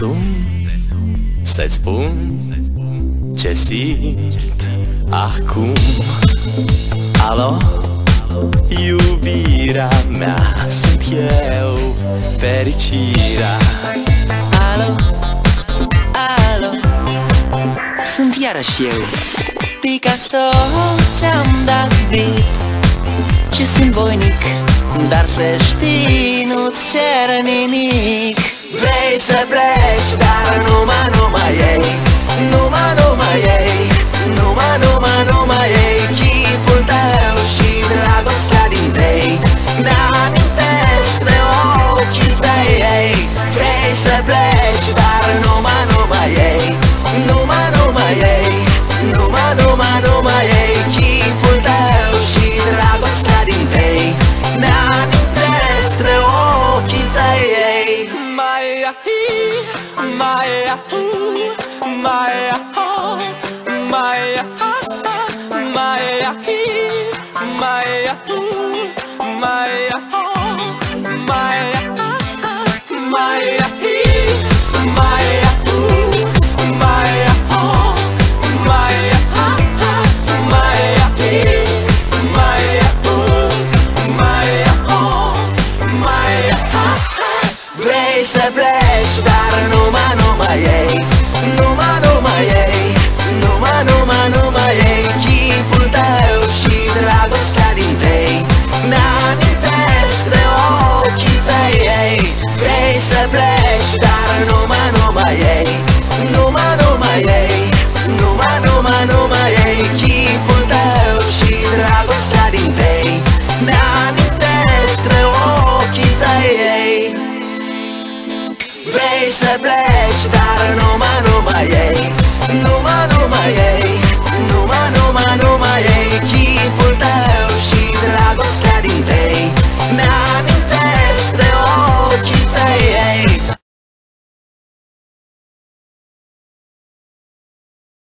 sun să-ți spun ce simt acum. Alo? Iubirea mea sunt eu Fericirea. Alo, alo? Sunt iarăși eu. Picasso ți-am dat bip Și sunt voinic Dar să știi, nu-ți cer nimic Vrei să pleci, dar numai, numai ei. Numai, numai ei. Numai, numai, numai ei. Chipul tău și dragostea din tei Mi-amintesc de ochii tăi. Ei Vrei să pleci, dar numai, numai my, ooh, my, oh, my, oh, my, my, ooh, my, oh. vrei să pleci Dar numai, numai ei. Numai, numai ei. Numai, numai, numai ei. Chipul tău și dragostea din tei. Mi-amintesc de ochii tăi ei. Vrei să pleci, dar numai Vrei să pleci, dar numai, numai ei. Numai, numai ei.